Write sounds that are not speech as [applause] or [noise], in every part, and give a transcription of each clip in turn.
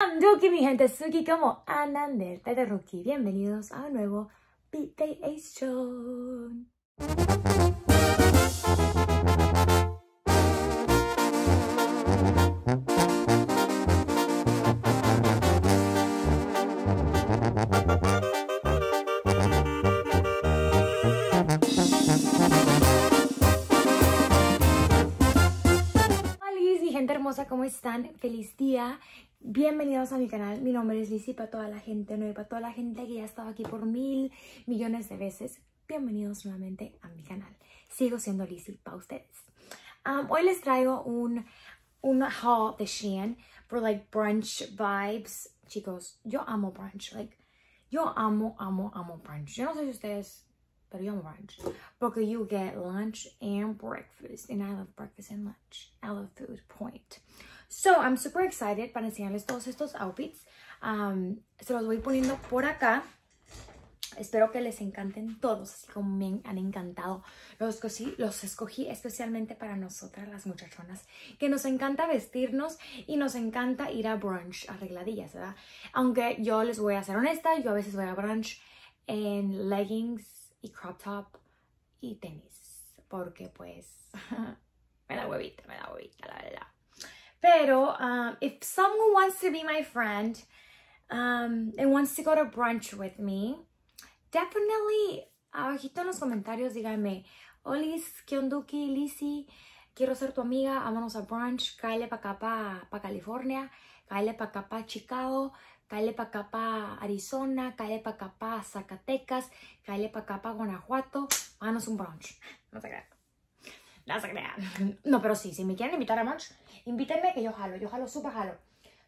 Anduki, mi gente, Suki, como andan del de Rookie. Bienvenidos a un nuevo Show. Hermosa, ¿cómo están? Feliz día. Bienvenidos a mi canal. Mi nombre es Lizzy para toda la gente nueva, para toda la gente que ya ha estado aquí por mil millones de veces. Bienvenidos nuevamente a mi canal. Sigo siendo Lizzy para ustedes. Hoy les traigo un, un haul de Shein for like brunch vibes. Chicos, yo amo brunch. Like, yo amo, amo, amo brunch. Yo no sé si ustedes pero yo amo brunch. Porque you get lunch and breakfast. And I love breakfast and lunch. I love food. Point. So, I'm super excited para enseñarles todos estos outfits. Se los voy poniendo por acá. Espero que les encanten todos, así como me han encantado. Los escogí, los escogí especialmente para nosotras, las muchachonas, que nos encanta vestirnos y nos encanta ir a brunch arregladillas, ¿verdad? Aunque yo les voy a ser honesta, yo a veces voy a brunch en leggings y crop top y tenis. Porque pues [laughs] me da huevita, me da huevita, la verdad. Pero um, if someone wants to be my friend um, and wants to go to brunch with me, definitely abajito en los comentarios díganme, Olis, Kionduki, Lizzy, quiero ser tu amiga, vámonos a brunch, cállate para acá, para pa California, cállate para acá, para Chicago, cállate para acá, para Arizona, cállate para acá, para Zacatecas, cállate para acá, para Guanajuato, vámonos un brunch. No se crean. [laughs] No, pero sí, si me quieren invitar a brunch, invítenme que yo jalo, yo jalo, súper jalo.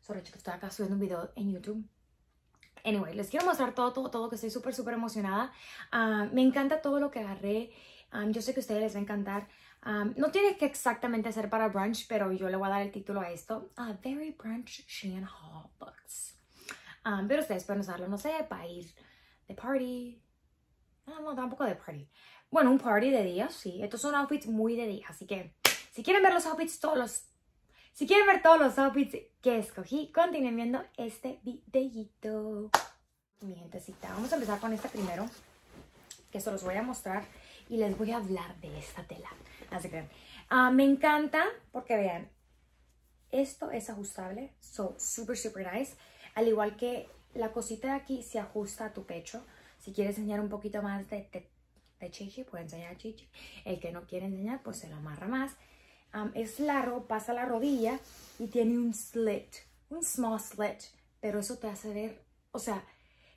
Sorry, chicos, estoy acá subiendo un video en YouTube. Anyway, les quiero mostrar todo, todo, todo, que estoy súper, súper emocionada. Uh, me encanta todo lo que agarré. Um, yo sé que a ustedes les va a encantar. Um, no tiene que exactamente ser para brunch, pero yo le voy a dar el título a esto. Uh, Very Brunch Shein Haul Books. Um, pero ustedes pueden usarlo, no sé, para ir de party. No, no, tampoco de party. Bueno, un party de día, sí. Estos son outfits muy de día, así que si quieren ver los outfits, todos los... Si quieren ver todos los outfits que escogí, continúen viendo este videito. Mi gentecita, vamos a empezar con este primero, que se los voy a mostrar y les voy a hablar de esta tela. Así que uh, me encanta porque vean, esto es ajustable, so super, super nice. Al igual que la cosita de aquí se ajusta a tu pecho. Si quieres enseñar un poquito más de, de, de chichi, puede enseñar chichi. El que no quiere enseñar, pues se lo amarra más. Es largo, pasa la rodilla y tiene un slit, un small slit. Pero eso te hace ver, o sea,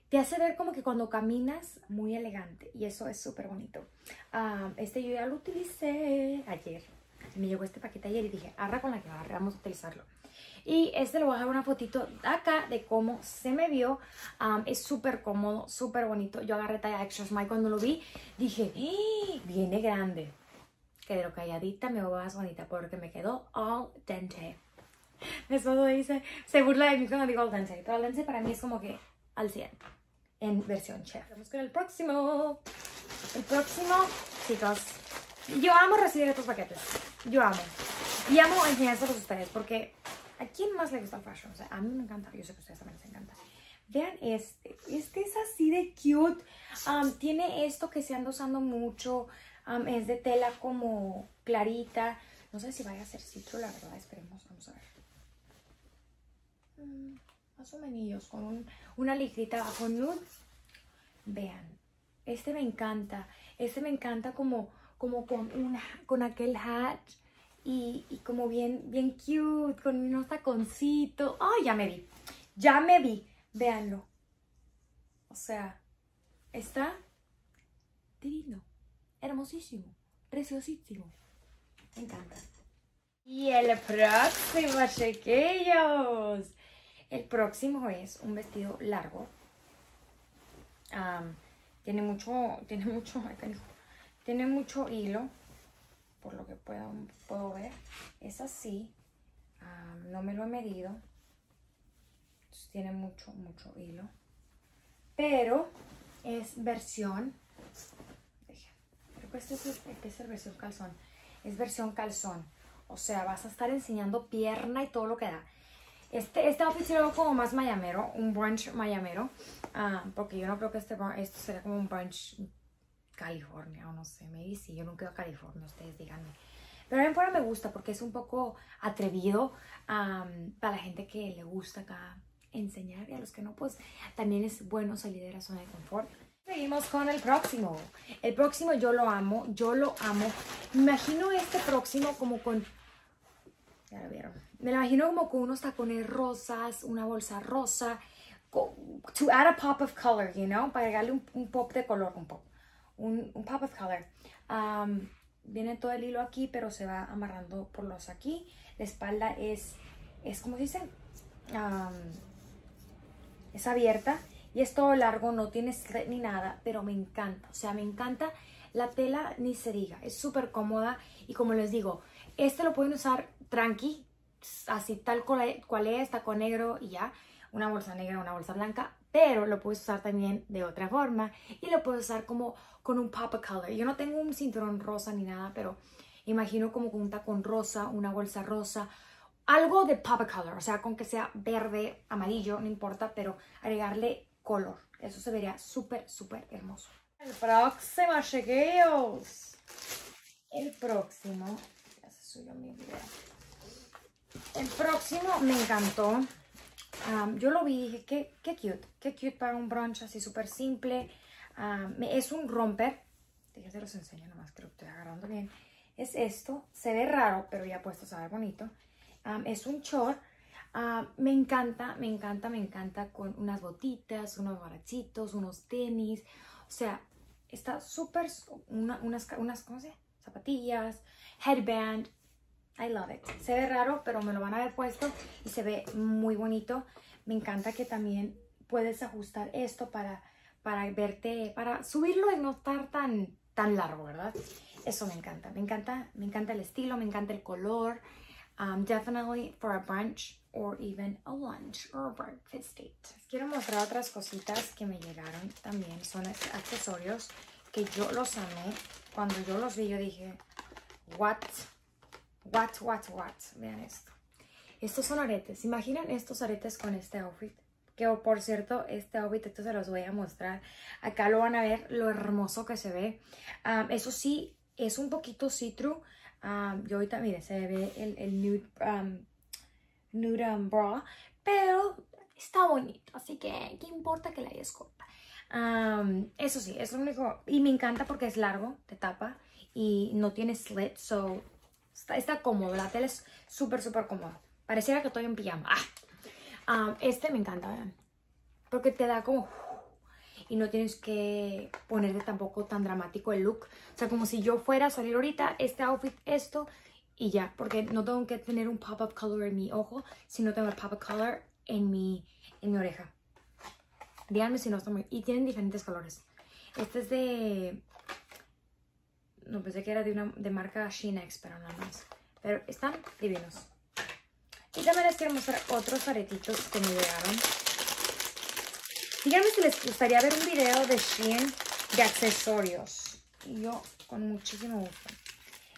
te hace ver como que cuando caminas muy elegante. Y eso es súper bonito. Este yo ya lo utilicé ayer. Me llegó este paquete ayer y dije, arra con la que agarré, vamos a utilizarlo. Y este le voy a dejar una fotito acá de cómo se me vio. Es súper cómodo, súper bonito. Yo agarré talla extra small cuando lo vi. Dije, ¡Eh! viene grande. Quedó calladita, me veo más bonita porque me quedó al dente. Mi esposo dice, se burla de mí cuando digo al dente. Pero al dente para mí es como que al 100. En versión chef. Vamos con el próximo. El próximo, chicos. Yo amo recibir estos paquetes. Yo amo. Y amo enseñárselos a ustedes porque ¿A quién más le gusta el fashion? O sea, a mí me encanta. Yo sé que a ustedes también les encanta. Vean este. Este es así de cute. Tiene esto que se anda usando mucho. Es de tela como clarita. No sé si vaya a ser citro, la verdad. Esperemos. Vamos a ver. Mm, más o menos. Con un, una ligrita bajo nude. Vean. Este me encanta. Este me encanta como, como con, una, con aquel hat. Y, y, como bien, bien cute, con unos taconcitos. ¡Ay, ya me vi! Ya me vi. Véanlo. O sea, está divino, hermosísimo, preciosísimo. Me encanta. Y el próximo, chiquillos. El próximo es un vestido largo. Um, tiene mucho, tiene mucho, [laughs] tiene mucho hilo por lo que puedo, puedo ver. Es así. Um, no me lo he medido. Entonces, tiene mucho, mucho hilo. Pero es versión. Creo que este es, este es versión calzón. Es versión calzón. O sea, vas a estar enseñando pierna y todo lo que da. Este, este outfit se lo veo como más mayamero, un brunch mayamero, ah, porque yo no creo que este esto sería como un brunch California, o no sé, maybe sí, yo nunca he California, ustedes díganme. Pero a me gusta porque es un poco atrevido para la gente que le gusta acá enseñar y a los que no, pues también es bueno salir de la zona de confort. Seguimos con el próximo. El próximo yo lo amo, yo lo amo. Me imagino este próximo como con ya lo vieron. Me lo imagino como con unos tacones rosas, una bolsa rosa. To add a pop of color, you know? Para agregarle un, un pop de color, un pop. Un, pop of color. Viene todo el hilo aquí, pero se va amarrando por los aquí. La espalda es, es como se dice, Um, es abierta y es todo largo, no tiene slit ni nada, pero me encanta. O sea, me encanta la tela, ni se diga. Es súper cómoda y como les digo, este lo pueden usar tranqui, así tal cual es, taco negro y ya. Una bolsa negra, una bolsa blanca, pero lo puedes usar también de otra forma y lo puedes usar como con un pop color. Yo no tengo un cinturón rosa ni nada, pero imagino como con un tacón rosa, una bolsa rosa, algo de pop color, o sea, con que sea verde, amarillo, no importa, pero agregarle color. Eso se vería súper, súper hermoso. El próximo, chiquillos. El próximo. Ya se subió mi video. El próximo me encantó. Um, yo lo vi y dije, qué, qué cute. Qué cute para un brunch así súper simple. Um, es un romper. Ya se los enseño nomás, creo que estoy agarrando bien. Es esto. Se ve raro, pero ya puesto se ve bonito. Um, es un short. Me encanta, me encanta, me encanta con unas botitas, unos barachitos, unos tenis. O sea, está súper, una- unas, unas, ¿cómo se? Zapatillas, headband. I love it. Se ve raro, pero me lo van a ver puesto y se ve muy bonito. Me encanta que también puedes ajustar esto para, para verte, para subirlo y no estar tan, tan largo, ¿verdad? Eso me encanta. Me encanta, me encanta el estilo, me encanta el color. Um, definitely for a brunch or even a lunch or a breakfast date. Quiero mostrar otras cositas que me llegaron también. Son accesorios que yo los amé. Cuando yo los vi, yo dije, what, what, what, what. Vean esto. Estos son aretes. Imaginan estos aretes con este outfit. Que oh, por cierto, este outfit, esto se los voy a mostrar. Acá lo van a ver lo hermoso que se ve. Eso sí, es un poquito. Um, yo ahorita, mire, se ve el, el nude, nude bra, pero está bonito, así que qué importa que la hayas corta. Eso sí, es lo único, y me encanta porque es largo, te tapa y no tiene slit, so está, cómodo, la tela es súper, súper cómoda. Pareciera que estoy en pijama. Ah. Um, este me encanta, vean, porque te da como y no tienes que ponerte tampoco tan dramático el look. O sea, como si yo fuera a salir ahorita, este outfit, esto y ya, porque no tengo que tener un pop-up color en mi ojo, sino tengo el pop-up color en mi, en mi oreja. Díganme si no está muy... Y tienen diferentes colores. Este es de... No pensé que era de una de marca Shinex, pero nada más. Pero están divinos. Y también les quiero mostrar otros aretitos que me llegaron. Díganme si les gustaría ver un video de Shein de accesorios. Y yo con muchísimo gusto.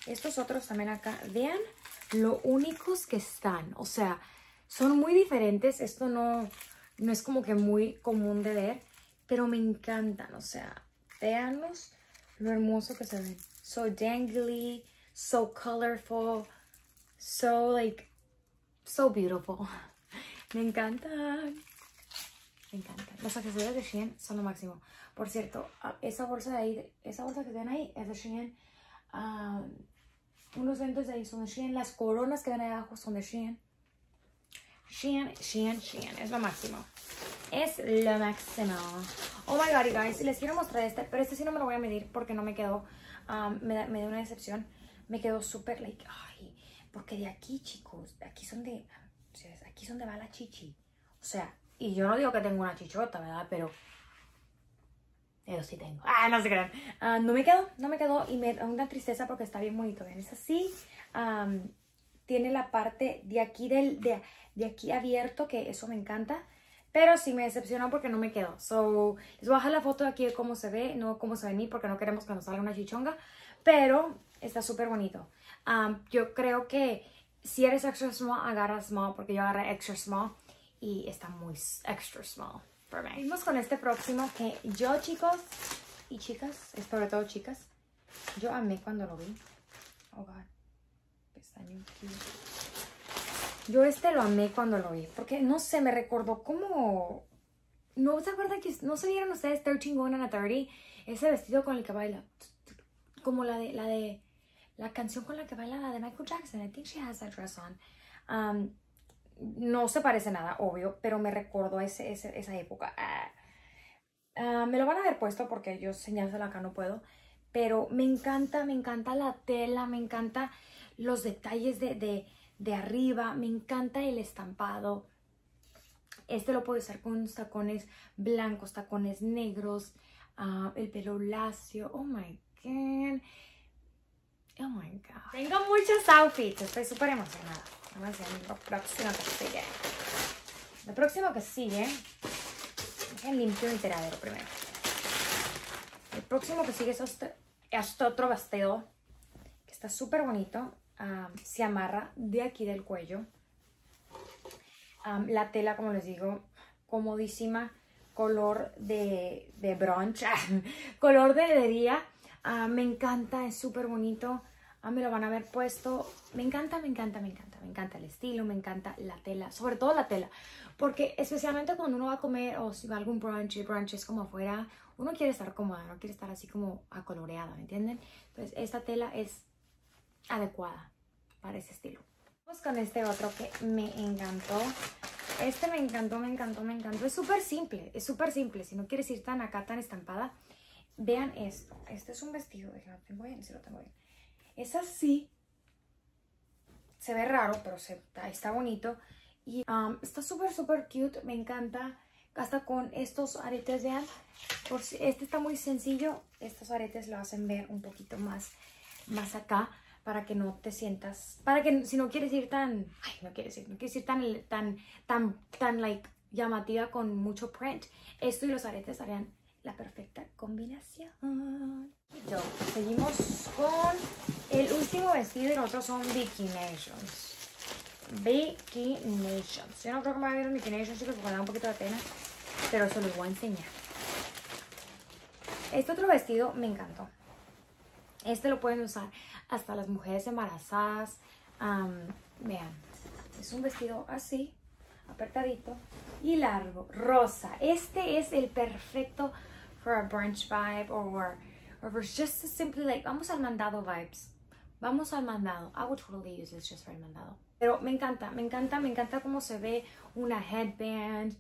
Estos otros también acá. Vean lo únicos que están. O sea, son muy diferentes. Esto no, no es como que muy común de ver. Pero me encantan. O sea, véanlos lo hermoso que se ven. So dangly, so colorful, so like, so beautiful. [laughs] Me encantan. Me encantan. Los accesorios de Shein son lo máximo. Por cierto, esa bolsa de ahí, esa bolsa que ven ahí es de Shein. Ah, unos lentes de ahí son de Shein. Las coronas que ven ahí abajo son de Shein. Shein, Shein, Shein. Es lo máximo. Es lo máximo. Oh my god, you guys. Les quiero mostrar este, pero este sí no me lo voy a medir porque no me quedó. Um, me, da, me da una decepción. Me quedó súper, like, ay. Porque de aquí, chicos, aquí son de, aquí son de va la chichi. O sea, y yo no digo que tengo una chichota, ¿verdad? Pero yo sí tengo. Ah, no se crean. Ah, no me quedó, no me quedó y me da una tristeza porque está bien bonito. Vean, es así. am, tiene la parte de aquí, del, de, de aquí abierto, que eso me encanta. Pero sí me decepcionó porque no me quedó. So, les voy a dejar la foto aquí de cómo se ve, no cómo se ve ni porque no queremos que nos salga una chichonga. Pero está súper bonito. Am, yo creo que si eres extra small, agarra small porque yo agarré extra small y está muy extra small para mí. Vamos con este próximo que yo, chicos y chicas, sobre todo chicas, yo amé cuando lo vi. Oh, God. Pestaño Yo este lo amé cuando lo vi, porque no sé, me recordó como... ¿No se acuerdan que no se vieron ustedes 13 Going on a 30? Ese vestido con el que baila. Como la de, la de la canción con la que baila la de Michael Jackson. I think she has that dress on. No se parece nada, obvio, pero me recordó ese, esa época. Ah. Ah, me lo van a haber puesto porque yo señárselo acá no puedo. Pero me encanta, me encanta la tela, me encanta los detalles de, de, arriba, me encanta el estampado. Este lo puedo usar con tacones blancos, tacones negros, ah, el pelo lacio. Oh my god. Oh my god. Tengo muchos outfits. Estoy súper emocionada. Vamos a ver lo próximo que sigue. Lo próximo que sigue. Dejen limpio tiradero primero. El próximo que sigue es este, otro vestido. Que está súper bonito. Se amarra de aquí del cuello. la tela, como les digo, comodísima. Color de, de brunch. [laughs] color de Ah, me encanta, es súper bonito. Me lo van a ver puesto. Me encanta, me encanta, me encanta. Me encanta el estilo, me encanta la tela. Sobre todo la tela. Porque especialmente cuando uno va a comer o si va a algún brunch, brunch es como afuera, uno quiere estar cómoda, no quiere estar así como acoloreada, ¿me entienden? Entonces esta tela es adecuada para ese estilo. Vamos con este otro que me encantó. Este me encantó, me encantó, me encantó. Es súper simple, es súper simple. Si no quieres ir tan acá, tan estampada, Vean esto. Este es un vestido. Déjame, bien, si lo tengo bien. Es así. Se ve raro, pero se, está bonito. Y um, está súper, súper cute. Me encanta. Hasta con estos aretes, vean. Si, este está muy sencillo. Estos aretes lo hacen ver un poquito más, más acá. Para que no te sientas... Para que si no quieres ir tan... Ay, no quieres ir. No quieres ir tan, tan, tan, tan, like, llamativa con mucho print. Esto y los aretes harían la perfecta combinación. Yo, seguimos con el último vestido y nosotros son Bikinations. Bikinations. Yo no creo que me vaya a ver Bikinations, chicos, porque me da un poquito de pena, pero se los voy a enseñar. Este otro vestido me encantó. Este lo pueden usar hasta las mujeres embarazadas. vean, es un vestido así, apertadito y largo, rosa. Este es el perfecto for a brunch vibe or, or just simply like, vamos al mandado vibes. Vamos al mandado. I would totally use this just for el mandado. Pero me encanta, me encanta, me encanta cómo se ve una headband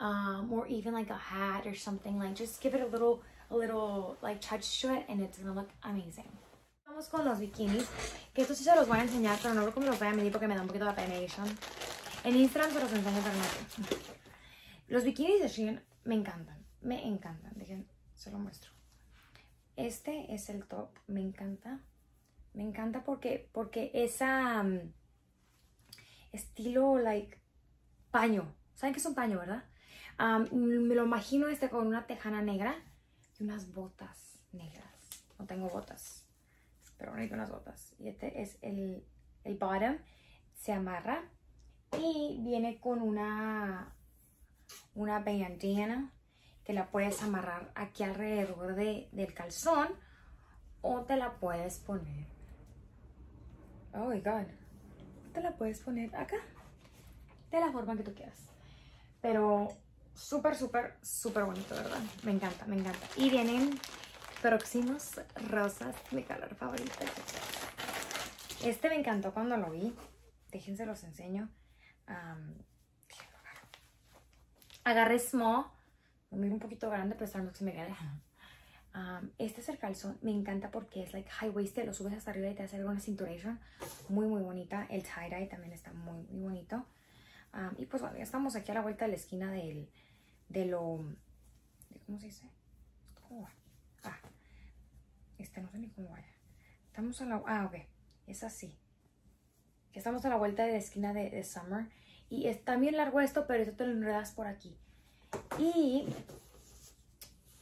um, or even like a hat or something. Like just give it a little, a little like touch to it and it's gonna look amazing. Con los bikinis, que estos sí se los voy a enseñar, pero no creo que me los voy a medir porque me da un poquito de pena. En Instagram se los enseño, pero no Los bikinis de Shein me encantan me encantan. Dejen, se lo muestro. Este es el top, me encanta. Me encanta porque, porque esa um, estilo, like, paño. ¿Saben que es un paño, verdad? Me lo imagino este con una tejana negra y unas botas negras. No tengo botas, pero necesito unas botas. Y este es el, el bottom. Se amarra y viene con una, una bandana que la puedes amarrar aquí alrededor de, del calzón o te la puedes poner. Oh my god. Te la puedes poner acá. De la forma que tú quieras. Pero súper, súper, súper bonito, ¿verdad? Me encanta, me encanta. Y vienen próximos rosas, mi color favorito. Este me encantó cuando lo vi. Déjense los enseño. agarré small lo miro un poquito grande, pero está que me quede. este es el calzón, me encanta porque es like high waisted, lo subes hasta arriba y te hace una cinturation muy muy bonita. El tie-dye también está muy muy bonito. y pues bueno, ya estamos aquí a la vuelta de la esquina del, de lo, ¿cómo se dice? Este no sé ni cómo vaya. Estamos a la, ah ok, es así. Estamos a la vuelta de la esquina de, Summer. Y es también largo esto, pero esto te lo enredas por aquí. Y,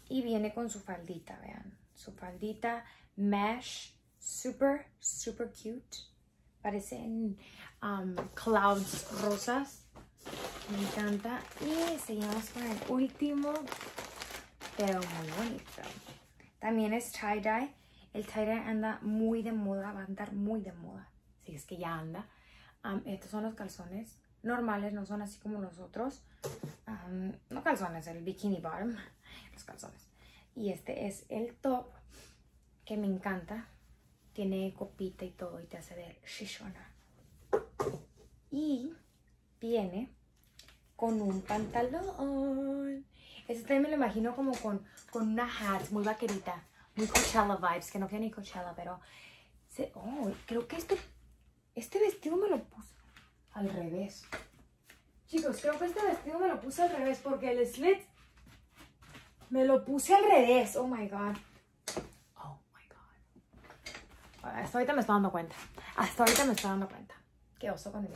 y viene con su faldita, vean. Su faldita mesh, super, super cute. parecen um, clouds rosas. Me encanta. Y seguimos con el último, pero muy bonito. También es tie-dye. El tie-dye anda muy de moda, va a andar muy de moda. Si es que ya anda. Estos son los calzones normales, no son así como los otros. Um, no calzones, el bikini bottom. [laughs] Los calzones. Y este es el top que me encanta. Tiene copita y todo y te hace ver shishona. Y viene con un pantalón. Este también me lo imagino como con, con una hat muy vaquerita. Muy Coachella vibes, que no queda ni Coachella, pero... Se, oh, creo que este, este vestido me lo puse al revés. Chicos, creo que este vestido me lo puse al revés porque el slit me lo puse al revés. Oh my god. Oh my god. Hasta ahorita me estoy dando cuenta. Hasta ahorita me estoy dando cuenta. Qué oso con el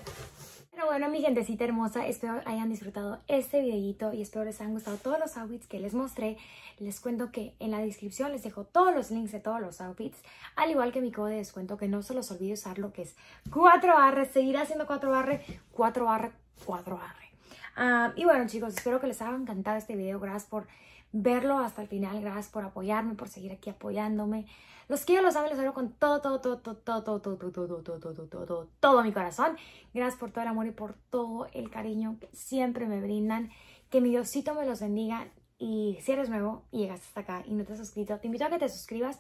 Pero bueno, mi gentecita hermosa, espero hayan disfrutado este videito y espero les hayan gustado todos los outfits que les mostré. Les cuento que en la descripción les dejo todos los links de todos los outfits, al igual que mi código de descuento, que no se los olvide usar lo que es 4R, seguir haciendo 4R, 4R, 4R. Y bueno chicos, espero que les haya encantado este video. Gracias por verlo hasta el final. Gracias por apoyarme, por seguir aquí apoyándome. Los quiero, los amo, los amo con todo, todo, todo, todo, todo, todo, todo, todo, todo, todo, todo, todo, mi corazón. Gracias por todo el amor y por todo el cariño que siempre me brindan. Que mi Diosito me los bendiga. Y si eres nuevo y llegaste hasta acá y no te has suscrito, te invito a que te suscribas.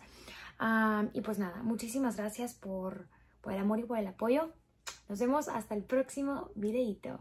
y pues nada, muchísimas gracias por, por el amor y por el apoyo. Nos vemos hasta el próximo videito.